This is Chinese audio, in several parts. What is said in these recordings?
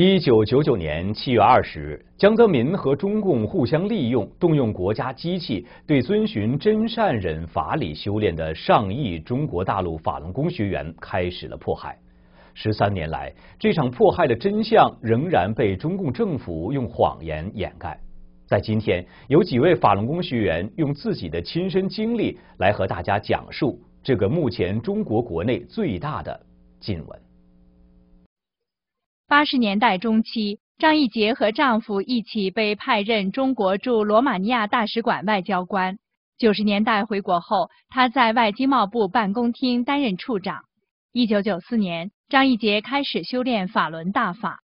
一九九九年七月二十日，江泽民和中共互相利用，动用国家机器，对遵循真善忍法理修炼的上亿中国大陆法轮功学员开始了迫害。十三年来，这场迫害的真相仍然被中共政府用谎言掩盖。在今天，有几位法轮功学员用自己的亲身经历来和大家讲述这个目前中国国内最大的禁闻。八十年代中期，张义杰和丈夫一起被派任中国驻罗马尼亚大使馆外交官。九十年代回国后，他在外经贸部办公厅担任处长。一九九四年，张义杰开始修炼法轮大法。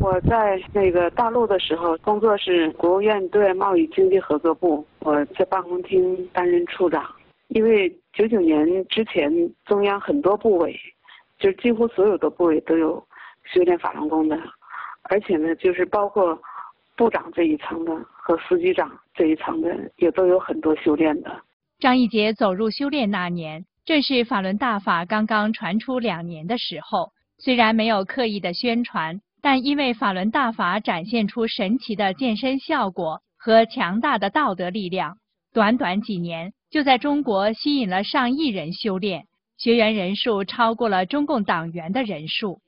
我在那个大陆的时候，工作是国务院对外贸易经济合作部，我在办公厅担任处长。因为九九年之前，中央很多部委，就几乎所有的部委都有。修炼法轮功的，而且呢，就是包括部长这一层的和司机长这一层的，也都有很多修炼的。张义杰走入修炼那年，正是法轮大法刚刚传出两年的时候。虽然没有刻意的宣传，但因为法轮大法展现出神奇的健身效果和强大的道德力量，短短几年就在中国吸引了上亿人修炼，学员人数超过了中共党员的人数。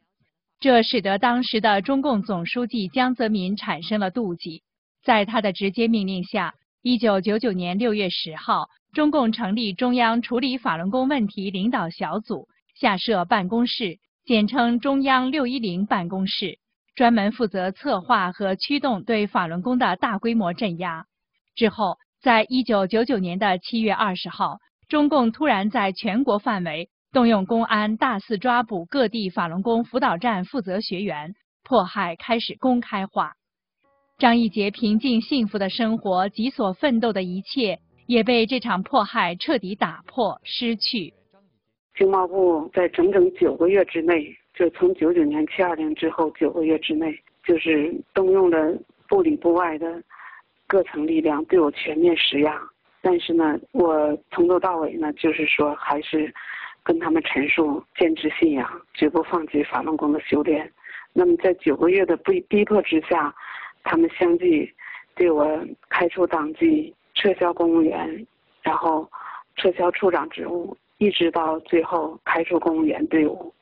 这使得当时的中共总书记江泽民产生了妒忌，在他的直接命令下，一九九九年六月十号，中共成立中央处理法轮功问题领导小组，下设办公室，简称中央六一零办公室，专门负责策划和驱动对法轮功的大规模镇压。之后，在一九九九年的七月二十号，中共突然在全国范围。动用公安大肆抓捕各地法轮功辅导站负责学员，迫害开始公开化。张义杰平静幸福的生活及所奋斗的一切，也被这场迫害彻底打破、失去。经贸部在整整九个月之内，就从九九年七二零之后九个月之内，就是动用了部里部外的各层力量对我全面施压。但是呢，我从头到尾呢，就是说还是。跟他们陈述坚持信仰，绝不放弃法轮功的修炼。那么在九个月的逼逼迫之下，他们相继对我开除党籍、撤销公务员，然后撤销处长职务，一直到最后开除公务员队伍。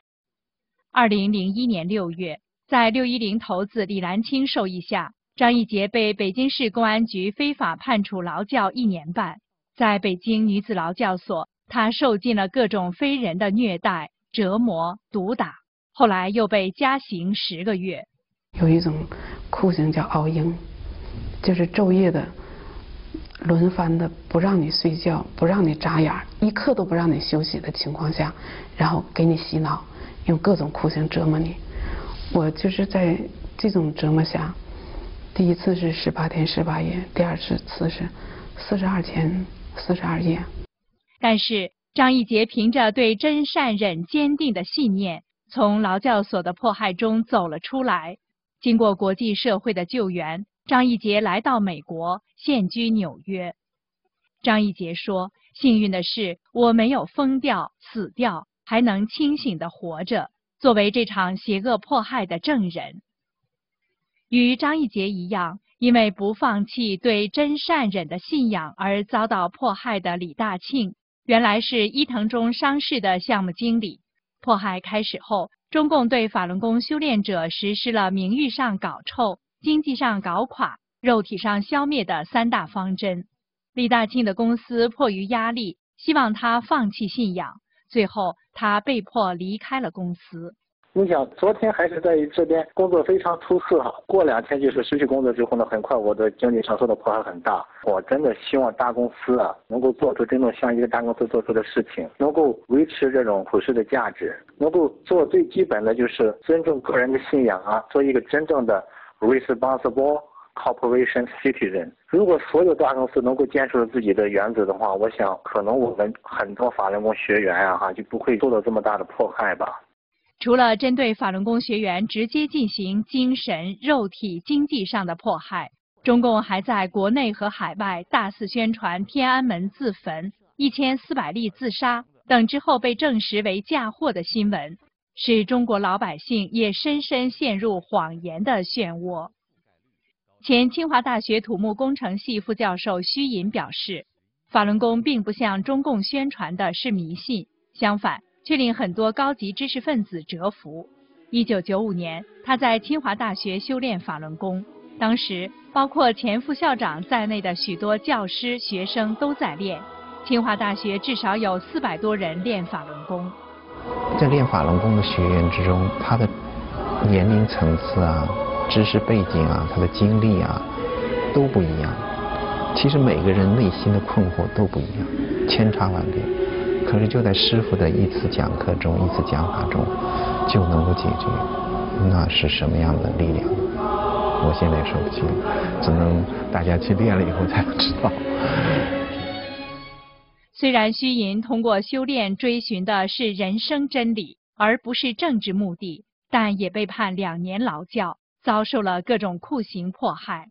二零零一年六月，在六一零头子李兰清授意下，张义杰被北京市公安局非法判处劳教一年半，在北京女子劳教所。他受尽了各种非人的虐待、折磨、毒打，后来又被加刑十个月。有一种酷刑叫熬鹰，就是昼夜的轮番的不让你睡觉，不让你眨眼，一刻都不让你休息的情况下，然后给你洗脑，用各种酷刑折磨你。我就是在这种折磨下，第一次是十八天十八夜，第二次次是四十二天四十二夜。但是张义杰凭着对真善忍坚定的信念，从劳教所的迫害中走了出来。经过国际社会的救援，张义杰来到美国，现居纽约。张义杰说：“幸运的是，我没有疯掉、死掉，还能清醒的活着，作为这场邪恶迫害的证人。”与张义杰一样，因为不放弃对真善忍的信仰而遭到迫害的李大庆。原来是伊藤忠商事的项目经理。迫害开始后，中共对法轮功修炼者实施了名誉上搞臭、经济上搞垮、肉体上消灭的三大方针。李大庆的公司迫于压力，希望他放弃信仰，最后他被迫离开了公司。你想，昨天还是在这边工作非常出色，过两天就是失去工作之后呢，很快我的经济承受的破坏很大。我真的希望大公司啊，能够做出真正像一个大公司做出的事情，能够维持这种普世的价值，能够做最基本的就是尊重个人的信仰啊，做一个真正的 responsible corporation citizen。如果所有大公司能够坚持自己的原则的话，我想可能我们很多法轮功学员啊，哈就不会受到这么大的迫害吧。除了针对法轮功学员直接进行精神、肉体、经济上的迫害，中共还在国内和海外大肆宣传天安门自焚、一千四百例自杀等之后被证实为嫁祸的新闻，使中国老百姓也深深陷入谎言的漩涡。前清华大学土木工程系副教授徐寅表示，法轮功并不像中共宣传的是迷信，相反，却令很多高级知识分子折服。一九九五年，他在清华大学修炼法轮功，当时包括前副校长在内的许多教师、学生都在练。清华大学至少有四百多人练法轮功。在练法轮功的学员之中，他的年龄层次啊。知识背景啊，他的经历啊，都不一样。其实每个人内心的困惑都不一样，千差万别。可是就在师傅的一次讲课中、一次讲法中，就能够解决。那是什么样的力量？我现在说不清，只能大家去练了以后才能知道。虽然虚银通过修炼追寻的是人生真理，而不是政治目的，但也被判两年劳教。遭受了各种酷刑迫害。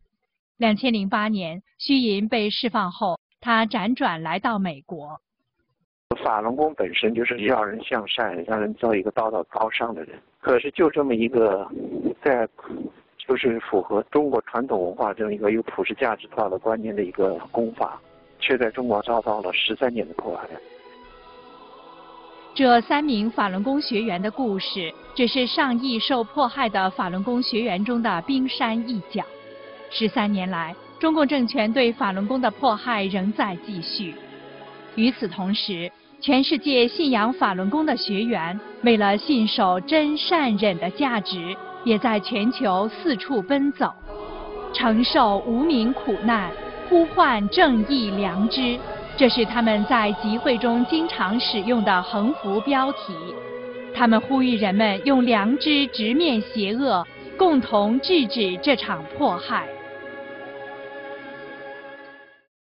两千零八年，虚银被释放后，他辗转来到美国。法轮功本身就是让人向善，让人做一个道道高尚的人。可是就这么一个，在就是符合中国传统文化这么一个有普世价值道的观念的一个功法，却在中国遭到了十三年的迫害。这三名法轮功学员的故事，只是上亿受迫害的法轮功学员中的冰山一角。十三年来，中共政权对法轮功的迫害仍在继续。与此同时，全世界信仰法轮功的学员，为了信守真善忍的价值，也在全球四处奔走，承受无名苦难，呼唤正义良知。这是他们在集会中经常使用的横幅标题。他们呼吁人们用良知直面邪恶，共同制止这场迫害。